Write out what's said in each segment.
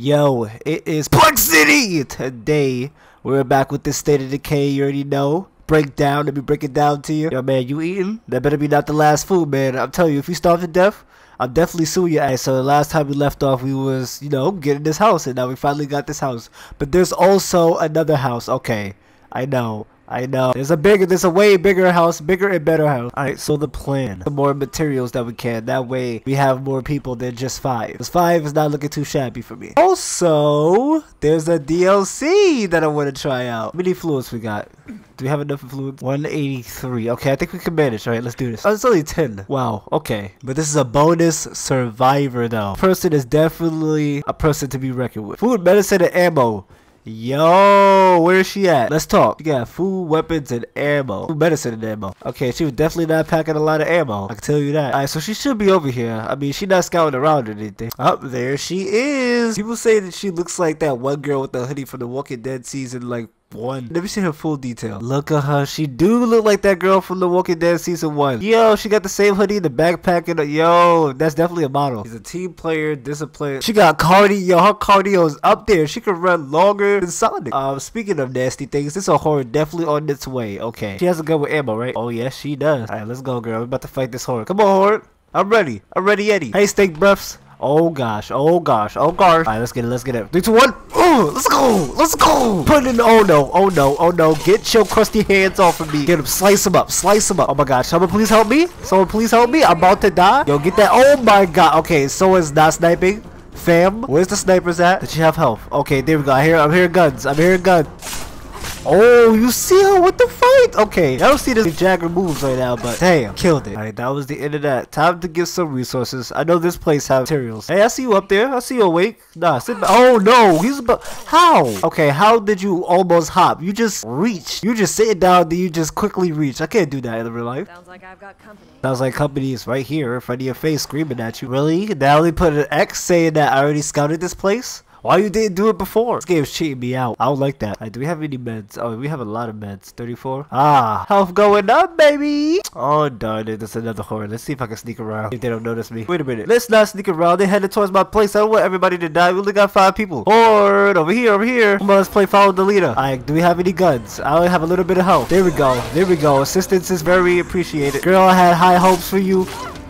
Yo, it is Plexiety! Today, we're back with this State of Decay, you already know. Breakdown, let me break it down to you. Yo, man, you eating? That better be not the last food, man. I'm telling you, if you starve to death, I'm definitely suing your ass. So the last time we left off, we was, you know, getting this house, and now we finally got this house. But there's also another house. Okay, I know. I know. There's a bigger, there's a way bigger house, bigger and better house. Alright, so the plan. The more materials that we can. That way we have more people than just five. Because five is not looking too shabby for me. Also, there's a DLC that I want to try out. How many fluids we got? Do we have enough fluids? 183. Okay, I think we can manage. Alright, let's do this. Oh, it's only 10. Wow, okay. But this is a bonus survivor though. Person is definitely a person to be reckoned with. Food, medicine, and ammo. Yo, where is she at? Let's talk. She got food, weapons, and ammo. Food, medicine, and ammo. Okay, she was definitely not packing a lot of ammo. I can tell you that. Alright, so she should be over here. I mean, she's not scouting around or anything. Up oh, there she is. People say that she looks like that one girl with the hoodie from the Walking Dead season, like one. Let me see her full detail. Look at her. She do look like that girl from The Walking Dead season one. Yo, she got the same hoodie, the backpack, and the, yo, that's definitely a model. She's a team player, disciplined. She got cardio. Yo, her cardio is up there. She can run longer than Sonic. Um, speaking of nasty things, this is a horror definitely on its way. Okay, she has a gun with ammo, right? Oh yes, she does. All right, let's go, girl. We're about to fight this horror. Come on, horror. I'm ready. I'm ready, Eddie. Hey, steak breaths. Oh gosh, oh gosh, oh gosh. Alright, let's get it, let's get it. Three, two, one. Let's go, let's go. Put it in, oh no, oh no, oh no. Get your crusty hands off of me. Get him, slice him up, slice him up. Oh my gosh, someone please help me. Someone please help me. I'm about to die. Yo, get that. Oh my god. Okay, so someone's not sniping. Fam, where's the snipers at? Did she have health? Okay, there we go. I hear, I'm hearing guns. I'm hearing guns. Oh, you see her with the fight? Okay, I don't see this Jagger moves right now, but damn, killed it. Alright, that was the end of that. Time to get some resources. I know this place has materials. Hey, I see you up there. I see you awake. Nah, sit back. Oh no, he's about. How? Okay, how did you almost hop? You just reach. You just sit down, then you just quickly reach. I can't do that in real life. Sounds like I've got company. Sounds like company is right here in front of your face screaming at you. Really? Now only put an X saying that I already scouted this place? Why you didn't do it before? This game's cheating me out. I don't like that. Right, do we have any meds? Oh, we have a lot of meds. 34. Ah, health going up, baby. Oh, darn it. That's another horror. Let's see if I can sneak around. If they don't notice me. Wait a minute. Let's not sneak around. They headed towards my place. I don't want everybody to die. We only got five people. Horde over here, over here. Come on, let's play follow the leader. Alright, do we have any guns? I only have a little bit of health. There we go. There we go. Assistance is very appreciated. Girl, I had high hopes for you.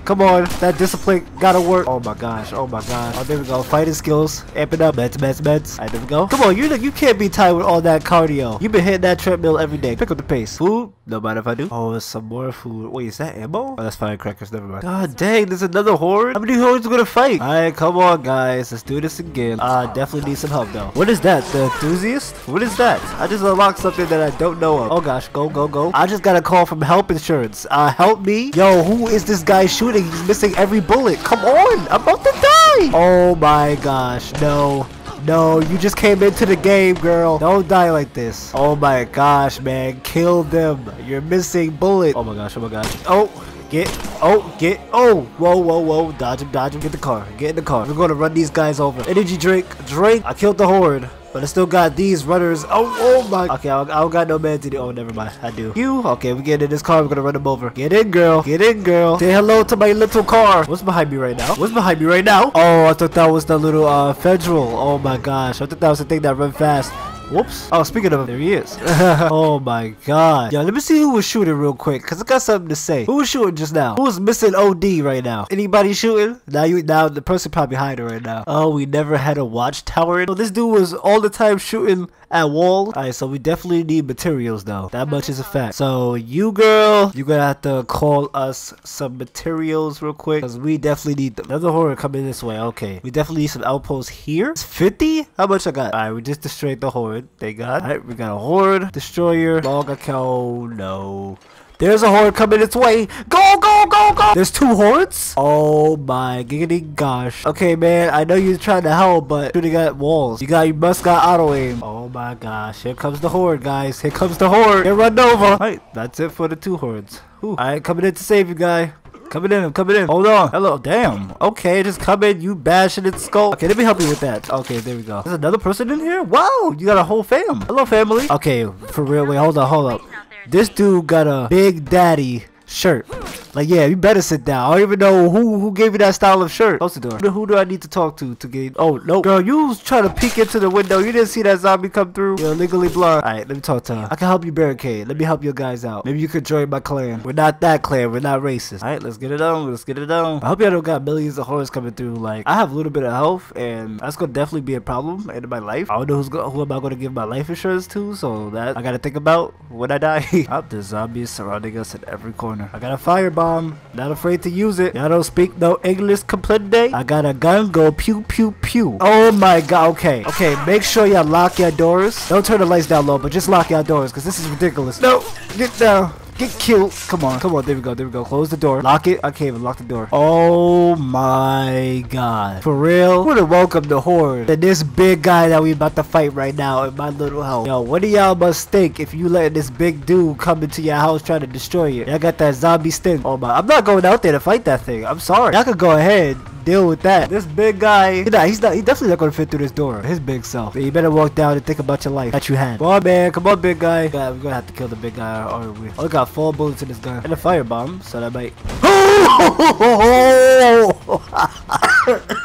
Come on, that discipline gotta work. Oh my gosh, oh my gosh. Oh, there we go. Fighting skills. amping up. Meds, meds, meds. Alright, there we go. Come on, you you can't be tired with all that cardio. You've been hitting that treadmill every day. Pick up the pace. Food? No matter if I do. Oh, some more food. Wait, is that ammo? Oh, that's firecrackers. Never mind. God dang, there's another horde. How many hordes are gonna fight? Alright, come on, guys. Let's do this again. Uh, definitely need some help, though. What is that? The enthusiast? What is that? I just unlocked something that I don't know of. Oh, gosh. Go, go, go. I just got a call from health insurance. Uh, help me. Yo, who is this guy shooting? He's missing every bullet. Come on. I'm about to die. Oh my gosh. No. No, you just came into the game, girl. Don't die like this. Oh my gosh, man. Kill them. You're missing bullet. Oh my gosh. Oh my gosh. Oh. Get, oh, get, oh, whoa, whoa, whoa, dodge him, dodge him, get the car, get in the car. We're gonna run these guys over. Energy drink, drink. I killed the horde. But I still got these runners. Oh, oh my. Okay, I, I don't got no man to do. Oh, never mind. I do. You? Okay, we get in this car. We're gonna run them over. Get in, girl. Get in, girl. Say hello to my little car. What's behind me right now? What's behind me right now? Oh, I thought that was the little uh federal. Oh my gosh. I thought that was the thing that run fast. Whoops. Oh, speaking of him, there he is. oh my god. Yo, let me see who was shooting real quick, because I got something to say. Who was shooting just now? Who was missing OD right now? Anybody shooting? Now you now the person probably hiding right now. Oh, we never had a watchtower. So this dude was all the time shooting at wall. Alright, so we definitely need materials though. That much is a fact. So you girl, you're gonna have to call us some materials real quick. Because we definitely need them. Another horror coming this way. Okay. We definitely need some outposts here. It's 50? How much I got? Alright, we just destroyed the horde. Thank God. Alright, we got a horde, destroyer, log account. No. There's a horde coming its way. Go, go, go, go. There's two hordes? Oh my giggity gosh. Okay, man. I know you're trying to help, but shooting at walls. You got, you must got auto aim. Oh my gosh. Here comes the horde, guys. Here comes the horde. Get run over. Alright, that's it for the two hordes. Alright, coming in to save you, guy. Coming in, I'm coming in. Hold on. Hello, damn. Okay, just come in, you bashing its skull. Okay, let me help you with that. Okay, there we go. There's another person in here? Wow, you got a whole fam. Hello, family. Okay, for real, wait, hold on, hold up. This dude got a Big Daddy shirt. Like, yeah, you better sit down. I don't even know who who gave you that style of shirt. Close the door. Who do I need to talk to to get? Oh no, girl, you was trying to peek into the window. You didn't see that zombie come through. You're legally blind. All right, let me talk to her. I can help you barricade. Let me help you guys out. Maybe you could join my clan. We're not that clan. We're not racist. All right, let's get it on. Let's get it on. I hope y'all don't got millions of horrors coming through. Like, I have a little bit of health, and that's gonna definitely be a problem in my life. I don't know who's go who am I gonna give my life insurance to, so that I gotta think about when I die. oh, there's zombies surrounding us in every corner. I got a firebomb. Not afraid to use it. Y'all don't speak no English complete. Day? I got a gun. Go pew pew pew. Oh my god. Okay. Okay. Make sure y'all lock your doors. Don't turn the lights down low, but just lock your doors, cause this is ridiculous. No, get down. Get killed. Come on. Come on. There we go. There we go. Close the door. Lock it. I can't even lock the door. Oh my god. For real? What a welcome to Horde. And this big guy that we about to fight right now in my little house. Yo, what do y'all must think if you let this big dude come into your house trying to destroy you? Y'all got that zombie stink. Oh my. I'm not going out there to fight that thing. I'm sorry. Y'all could go ahead deal with that. This big guy, nah, he's not. He definitely not gonna fit through this door. His big self. you better walk down and think about your life that you had. Come on, man. Come on, big guy. Yeah, we're gonna have to kill the big guy, or we. Oh, got four bullets in this gun and a firebomb, so that might.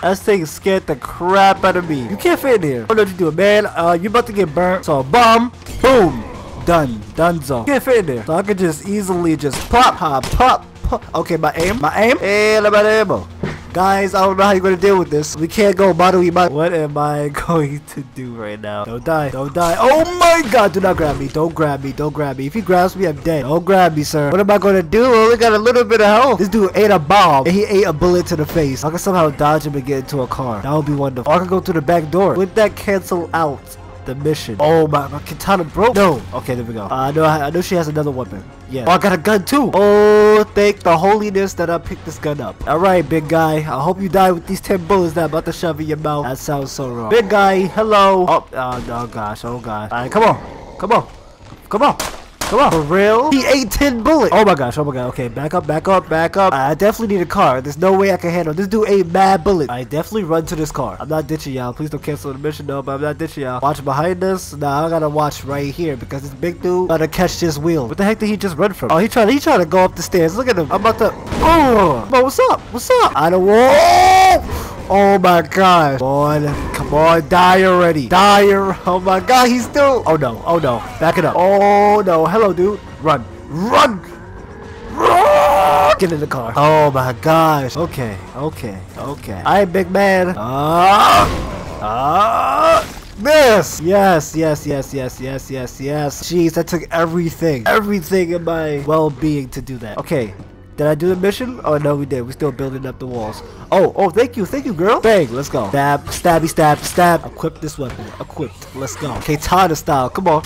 that thing scared the crap out of me. You can't fit in here. I don't know what you doing, man. Uh, you about to get burnt. So bomb, boom, done, donezo. You can't fit in there. So I could just easily just pop, pop, pop. pop. Okay, my aim, my aim. Hey, my ammo. Guys, I don't know how you're gonna deal with this. We can't go bottle What am I going to do right now? Don't die. Don't die. Oh my god, do not grab me. Don't grab me. Don't grab me. If he grabs me, I'm dead. Don't grab me, sir. What am I gonna do? I only got a little bit of health. This dude ate a bomb and he ate a bullet to the face. I can somehow dodge him and get into a car. That would be wonderful. Or I can go through the back door. Would that cancel out? The mission. Oh my, my katana broke. No. Okay, there we go. Uh, I know. I know she has another weapon. Yeah. Oh, I got a gun too. Oh, thank the holiness that I picked this gun up. All right, big guy. I hope you die with these 10 bullets that I'm about to shove in your mouth. That sounds so wrong. Big guy, hello. Oh, oh, oh gosh. Oh gosh. All right, come on. Come on. Come on. Come on. For real? He ate 10 bullets. Oh my gosh. Oh my god. Okay, back up, back up, back up. I definitely need a car. There's no way I can handle this dude ate mad bullets. I definitely run to this car. I'm not ditching y'all. Please don't cancel the mission though, but I'm not ditching y'all. Watch behind us. Nah, I gotta watch right here because this big dude gotta catch this wheel. What the heck did he just run from? Oh, he trying he trying to go up the stairs. Look at him. I'm about to Oh, what's up? What's up? I don't want Oh my gosh. Come on. Come on. Die already. Die. Oh my god. He's still. Oh no. Oh no. Back it up. Oh no. Hello, dude. Run. Run. Run. Get in the car. Oh my gosh. Okay. Okay. Okay. I big man. Ah. Ah. This! Yes, yes, yes, yes, yes, yes, yes. Jeez, that took everything. Everything in my well-being to do that. Okay, did I do the mission? Oh no, we did. We're still building up the walls. Oh, oh, thank you, thank you, girl. Bang, let's go. Stab, stabby, stab, stab. Equip this weapon. Equipped. Let's go. Katana style. Come on.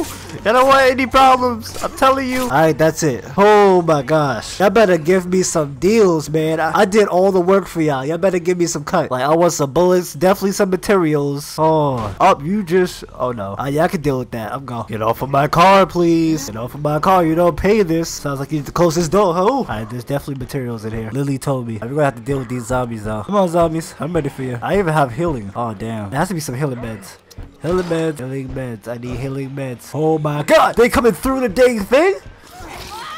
I don't want any problems. I'm telling you. Alright, that's it. Oh my gosh. Y'all better give me some deals, man. I, I did all the work for y'all. Y'all better give me some cut. Like, I want some bullets. Definitely some materials. Oh. Oh, you just... Oh, no. Uh, yeah, I can deal with that. I'm going. Get off of my car, please. Get off of my car. You don't pay this. Sounds like you need to close this door. Oh. Alright, there's definitely materials in here. Lily told me. I'm gonna have to deal with these zombies, though. Come on, zombies. I'm ready for you. I even have healing. Oh, damn. There has to be some healing meds. Healing meds, healing meds. I need healing meds. Oh my god, they coming through the dang thing?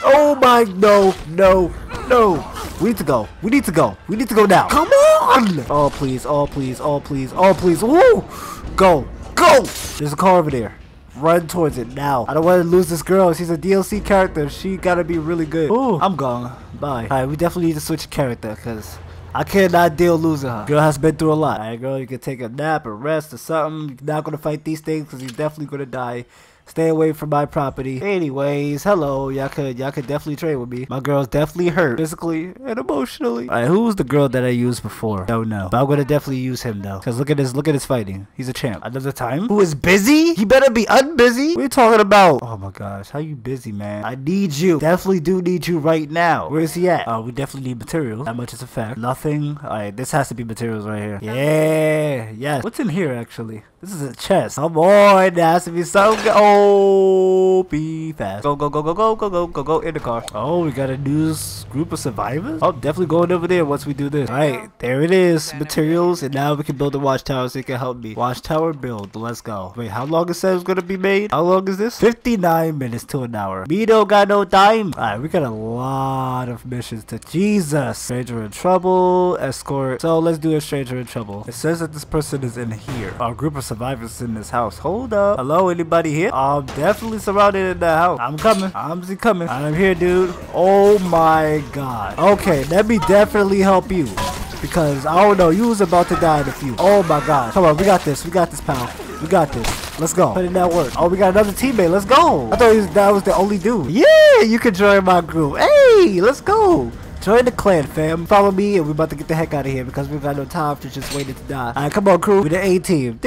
Oh my, no, no, no. We need to go. We need to go. We need to go now. Come on! Oh please, oh please, oh please, oh please. Woo! Go, go! There's a car over there. Run towards it now. I don't want to lose this girl. She's a DLC character. She gotta be really good. Ooh, I'm gone. Bye. Alright, we definitely need to switch character because I cannot deal losing her. Girl has been through a lot. Alright, girl, you can take a nap or rest or something. You're not gonna fight these things because you're definitely gonna die. Stay away from my property. Anyways, hello. Y'all could y'all could definitely trade with me. My girl's definitely hurt physically and emotionally. Alright, who was the girl that I used before? Don't know. But I'm gonna definitely use him though. Cause look at this look at his fighting. He's a champ. Another time. Who is busy? He better be unbusy. You talking about? Oh my gosh. How you busy, man? I need you. Definitely do need you right now. Where is he at? Oh, we definitely need materials. That much is a fact. Nothing. Alright, this has to be materials right here. Yeah. Yes. What's in here actually? This is a chest. Come on, oh, that has to be so good. Oh, be fast. Go, go, go, go, go, go, go, go, go in the car. Oh, we got a new group of survivors. Oh, definitely going over there once we do this. All right, there it is. Materials, and now we can build a watchtower so it can help me. Watchtower build. Let's go. Wait, how long it says it's gonna be made? How long is this? 59 minutes to an hour. Me don't got no time. All right, we got a lot of missions to Jesus. Stranger in trouble, escort. So let's do a stranger in trouble. It says that this person is in here. Our group of survivors in this house. Hold up. Hello, anybody here? I'm definitely surrounded in the house. I'm coming. I'm coming. I'm here, dude. Oh my god. Okay, let me definitely help you. Because, I don't know, you was about to die in a few. Oh my god. Come on, we got this. We got this, pal. We got this. Let's go. Put in that work. Oh, we got another teammate. Let's go. I thought was, that was the only dude. Yeah, you can join my group. Hey, let's go. Join the clan, fam. Follow me, and we're about to get the heck out of here because we've got no time to just waiting to die. Alright, come on, crew. We're the A team.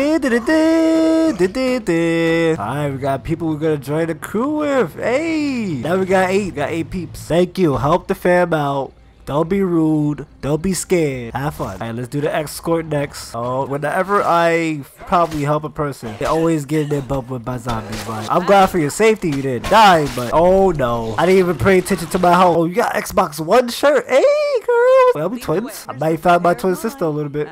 Alright, we got people we're gonna join the crew with. Hey, now we got eight. We Got eight peeps. Thank you. Help the fam out. Don't be rude. Don't be scared. Have fun. Alright, let's do the escort next. Oh, whenever I probably help a person, they always get their butt with by zombies. But I'm glad for your safety you didn't die, but oh no. I didn't even pay attention to my home. Oh, you got Xbox One shirt? Hey, girl. Well, we twins. I might find my twin sister a little bit.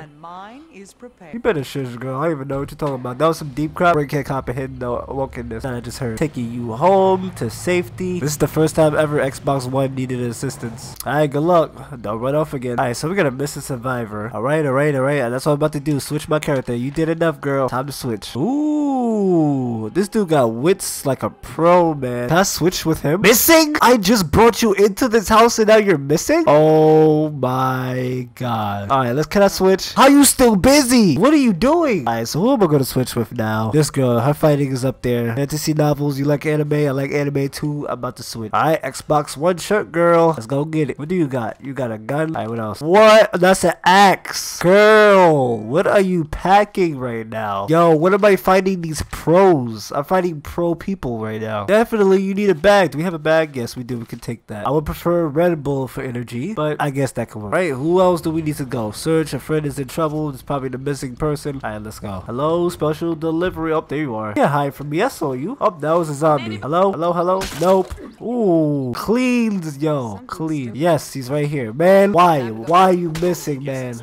You better shush, girl. I don't even know what you're talking about. That was some deep crap. Brain can't comprehend the wokeness that I just heard. Taking you home to safety. This is the first time ever Xbox One needed assistance. Alright, good luck. Don't run off again. Alright, so we're gonna miss a survivor. Alright, alright, alright. That's what I'm about to do. Switch my character. You did enough, girl. Time to switch. Ooh. This dude got wits like a pro, man. Can I switch with him? Missing? I just brought you into this house and now you're missing? Oh my god. Alright, let's can I switch? How you still busy? What are you doing? Alright, so who am I gonna switch with now? This girl, her fighting is up there. Fantasy novels, you like anime? I like anime too. I'm about to switch. Alright, Xbox One shirt girl. Let's go get it. What do you got? You got a gun? Alright, what else? What? That's an axe. Girl, what are you packing right now? Yo, what am I finding these pros? I'm fighting pro people right now. Definitely, you need a bag. Do we have a bag? Yes, we do. We can take that. I would prefer Red Bull for energy, but I guess that could work. Right, who else do we need to go? Search, a friend is in trouble. It's probably the missing person. Alright, let's go. Hello, special delivery. Up oh, there you are. Yeah, hi from me. I saw you. Up, oh, that was a zombie. Hello, hello, hello. Nope. Ooh, clean, yo, clean. Yes, he's right here. Man, why? Why are you missing, man?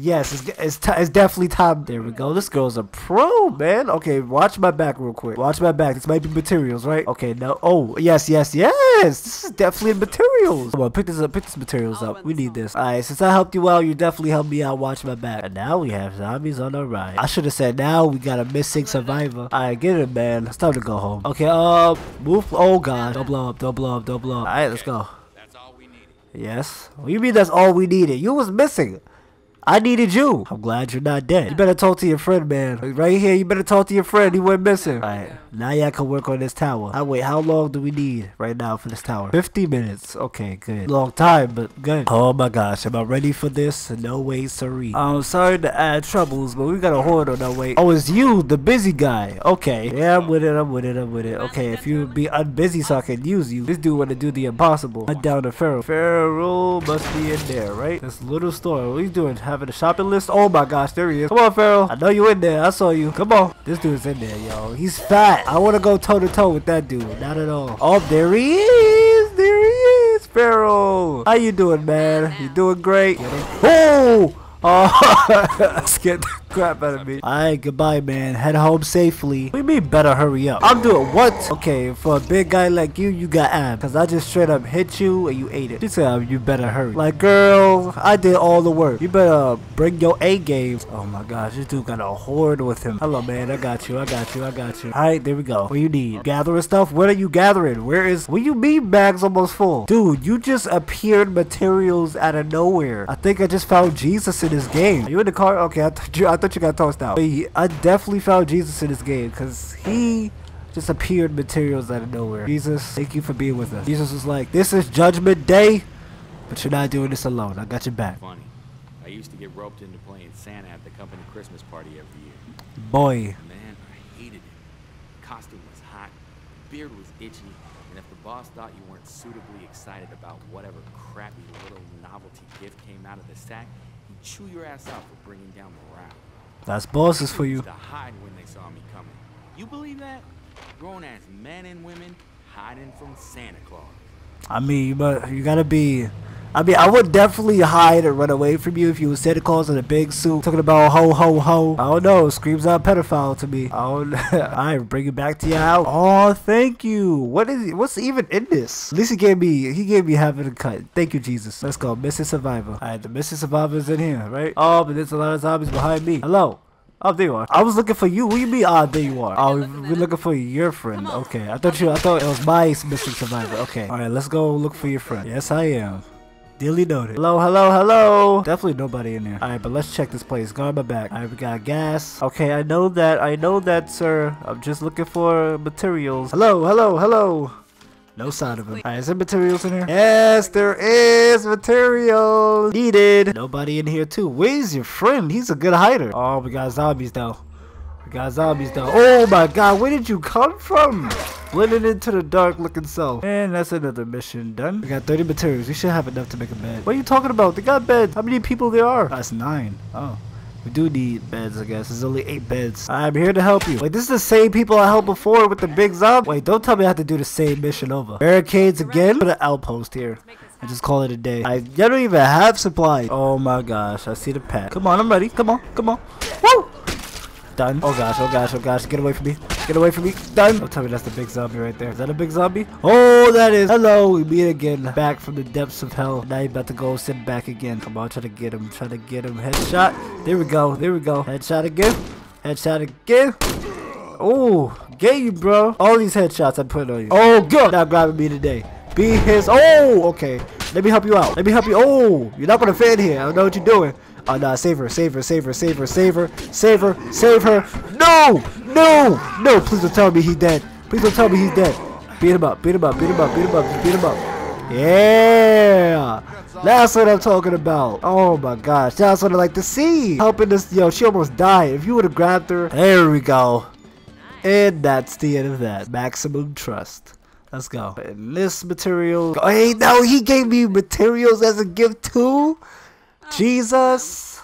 Yes, it's it's, it's definitely time. There we go. This girl's a pro, man. Okay, watch my back real quick. Watch my back. This might be materials, right? Okay, now. Oh, yes, yes, yes. This is definitely materials. Come on, pick this up. Pick this materials up. We need this. All right, since I helped you out, you definitely helped me out. Watch my back. And now we have zombies on the right. I should have said now we got a missing survivor. All right, get it, man. It's time to go home. Okay, uh, move. Oh god, don't blow up. Don't blow up. Don't blow up. All right, let's go. That's all we needed. Yes. What do you mean that's all we needed? You was missing. I needed you. I'm glad you're not dead. You better talk to your friend, man. Right here, you better talk to your friend. He went missing. Alright, now y'all can work on this tower. I wait, how long do we need right now for this tower? 50 minutes. Okay, good. Long time, but good. Oh my gosh, am I ready for this? No way, sorry. I'm sorry to add troubles, but we got a horde on our way. Oh, it's you, the busy guy. Okay. Yeah, I'm with it, I'm with it, I'm with it. Okay, if you be unbusy so I can use you. This dude want to do the impossible. Hunt down the feral. feral must be in there, right? This little store. What are you doing? Have having a shopping list. Oh my gosh, there he is. Come on, feral. I know you in there. I saw you. Come on. This dude's in there, yo. He's fat. I want to go toe to toe with that dude. Not at all. Oh, there he is. There he is, feral. How you doing, man? You doing great? Oh! Oh, scared the crap out of me. Alright, goodbye, man. Head home safely. We mean better hurry up. I'm doing what? Okay, for a big guy like you, you got abs. Cause I just straight up hit you and you ate it. She said, oh, you better hurry. Like, girl, I did all the work. You better bring your A game. Oh my gosh, this dude got a horde with him. Hello, man. I got you. I got you. I got you. Alright, there we go. What you need? Gathering stuff? What are you gathering? Where is... What you mean bag's almost full? Dude, you just appeared materials out of nowhere. I think I just found Jesus in this game. Are you in the car? Okay, I you, I thought you got tossed out. I definitely found Jesus in this game because he just appeared materials out of nowhere. Jesus, thank you for being with us. Jesus was like, this is judgment day, but you're not doing this alone. I got your back. Funny. I used to get roped into playing Santa at the company Christmas party every year. Boy. Man, I hated it. Costume was hot, beard was itchy, and if the boss thought you weren't suitably excited about whatever crappy little novelty gift came out of the sack, he'd chew your ass out for bringing down morale. That's bosses for you. hide when they saw me coming. You believe that? Grown ass men and women hiding from Santa Claus. I mean, but you gotta be. I mean, I would definitely hide and run away from you if you was Santa Claus in a big suit talking about ho ho ho. I don't know. Screams out pedophile to me. I don't. I bring it back to your house. Oh, thank you. What is? What's even in this? At least he gave me. He gave me half of the cut. Thank you, Jesus. Let's go, Missing Survivor. All right, the Missing Survivor's in here, right? Oh, but there's a lot of zombies behind me. Hello. Oh, there you are. I was looking for you. What do you mean? Ah, there you are. Oh, we're looking for your friend. Okay, I thought you. I thought it was my missing survivor. Okay. All right, let's go look for your friend. Yes, I am. Dearly noted. Hello, hello, hello. Definitely nobody in there. All right, but let's check this place. Go my back. All right, we got gas. Okay, I know that. I know that, sir. I'm just looking for materials. Hello, hello, hello. No sign of him. Alright, is there materials in here? Yes, there is material needed. Nobody in here too. Where's your friend? He's a good hider. Oh, we got zombies though. Got zombies though. Oh my god, where did you come from? Blending into the dark looking self. And that's another mission done. We got 30 materials. We should have enough to make a bed. What are you talking about? They got beds. How many people there are? That's nine. Oh. We do need beds, I guess. There's only eight beds. I'm here to help you. Wait, this is the same people I helped before with the big zombie? Wait, don't tell me I have to do the same mission over. Barricades again? Put an outpost here. I just call it a day. I, I don't even have supplies. Oh my gosh, I see the pack. Come on, I'm ready. Come on, come on. Woo! Done. Oh gosh, oh gosh, oh gosh. Get away from me. Get away from me. Done. Don't tell me that's the big zombie right there. Is that a big zombie? Oh, that is. Hello, we meet again. Back from the depths of hell. Now you're about to go sit back again. Come on, try to get him. Try to get him. Headshot. There we go. There we go. Headshot again. Headshot again. Oh, get you, bro. All these headshots I put on you. Oh, good. Not grabbing me today. Be his. Oh, okay. Let me help you out. Let me help you. Oh, you're not gonna fit here. I don't know what you're doing. Uh, oh, no, save her, save her, save her, save her, save her, save her, save her. No, no, no. Please don't tell me he's dead. Please don't tell me he's dead. Beat him up, beat him up, beat him up, beat him up, beat him up. Yeah. That's what I'm talking about. Oh my gosh. That's what I like to see. Helping this, yo, she almost died. If you would have grabbed her. There we go. And that's the end of that. Maximum trust. Let's go. This material. Hey, no, he gave me materials as a gift too. Jesus,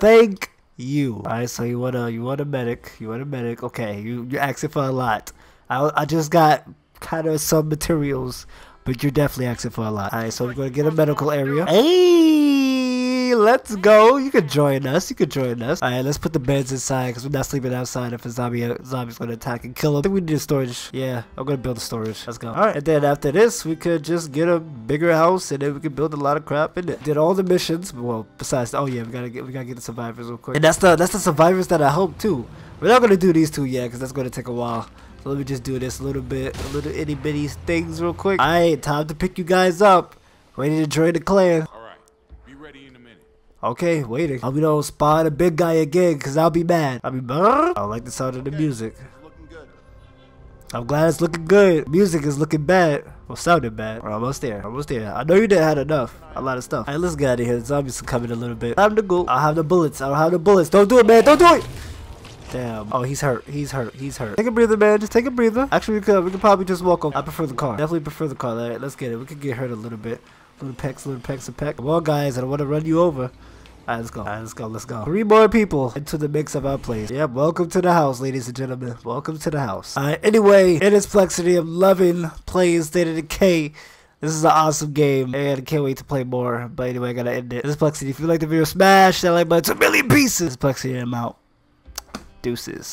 thank you. All right, so you want a you want a medic. You want a medic. Okay, you you're asking for a lot. I I just got kind of some materials, but you're definitely asking for a lot. All right, so we're gonna get a medical area. Hey, let's go. You can join us. You can join us. All right, let's put the beds inside because we're not sleeping outside if a zombie uh, zombie's gonna attack and kill him. I think we need a storage. Yeah, I'm gonna build a storage. Let's go. All right, and then after this, we could just get a bigger house and then we could build a lot of crap in it. Did all the missions. Well, besides, oh yeah, we gotta get we gotta get the survivors real quick. And that's the that's the survivors that I hope too. We're not gonna do these two yet because that's gonna take a while. So let me just do this a little bit, a little itty bitty things real quick. Alright, time to pick you guys up. Ready to join the clan. All right, be ready in a minute. Okay, waiting. I'll be don't spot a big guy again, cause I'll be mad. I'll be mad. I like the sound of the music. Good. I'm glad it's looking good. Music is looking bad. Well, sounding bad. We're almost there. Almost there. I know you didn't have enough. A lot of stuff. Alright, let's get out of here. The zombies are coming a little bit. Time to go. I have the bullets. I don't have the bullets. Don't do it, man. Don't do it. Damn. Oh, he's hurt. He's hurt. He's hurt. Take a breather, man. Just take a breather. Actually, we could. We could probably just walk over. I prefer the car. Definitely prefer the car. All right, let's get it. We could get hurt a little bit. Little pecks, little pecks, a peck. On, guys. I don't want to run you over. Alright, let's go. Alright, let's go. Let's go. Three more people into the mix of our place. Yep, welcome to the house, ladies and gentlemen. Welcome to the house. Alright, anyway, in its Plexiety, I'm loving playing State of Decay. This is an awesome game, and I can't wait to play more. But anyway, I gotta end it. This is Plexiety. If you like the video, smash that like button to a million pieces. This is Plexiety, and I'm out. Deuces.